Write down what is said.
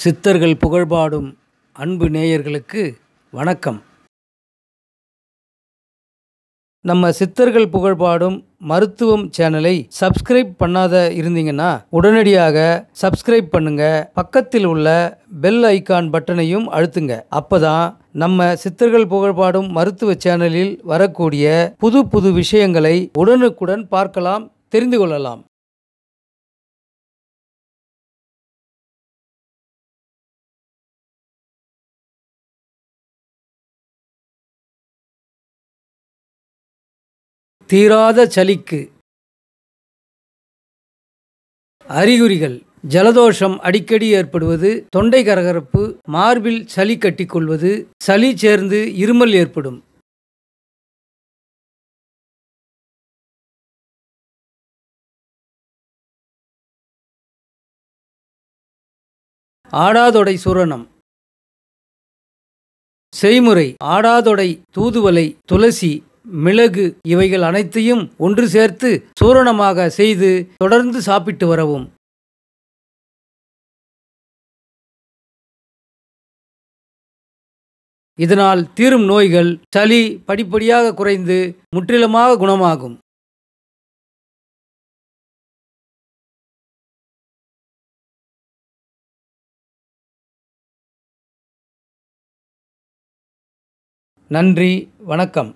சித்தர்கள் புகழ்பாடும் அன்பு நேயர்களுக்கு வணக்கம். நம்ம சித்தர்கள் புகழ்பாடும் மருத்துவம் சேனலை சப்ஸ்கிரைப் பண்ணாத இருந்தீங்கன்னா உடனடியாக சப்ஸ்கிரைப் பண்ணுங்க. பக்கத்தில் உள்ள பெல் ஐக்கான் பட்டனையும் அழுத்துங்க. அப்பதான் நம்ம சித்தர்கள் புகழ்பாடும் மருத்துவ சேனலில் வரக்கூடிய புது புது விஷயங்களை உடனுக்குடன் பார்க்கலாம் தெரிந்து கொள்ளலாம். தீராத சளிக்கு அறிகுறிகள். ஜலதோஷம் அடிக்கடி ஏற்படுவது தொண்டை கரகரப்பு மார்பில் சளி கட்டிக்கொள்வது சளி சேர்ந்து இருமல் ஏற்படும். ஆடாதொடை சுரணம். செய்முறை. ஆடாதொடை தூதுவலை துளசி மிளகு இவைகள் அனைத்தையும் ஒன்று சேர்த்து சூரணமாக செய்து தொடர்ந்து சாப்பிட்டு வரவும். இதனால் தீரும் நோய்கள் சளி படிப்படியாக குறைந்து முற்றிலுமாக குணமாகும். நன்றி வணக்கம்.